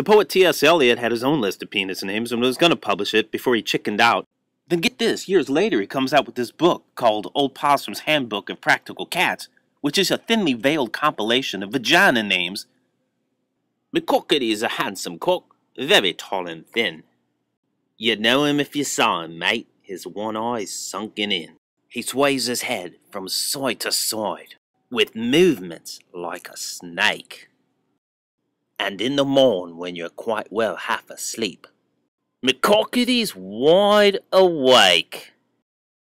The poet T.S. Eliot had his own list of penis names and was going to publish it before he chickened out. Then get this, years later he comes out with this book called Old Possum's Handbook of Practical Cats, which is a thinly veiled compilation of vagina names. McCockety is a handsome cock, very tall and thin. You'd know him if you saw him, mate, his one eye sunken in. He sways his head from side to side, with movements like a snake. And in the morn, when you're quite well half asleep, McCockety's wide awake.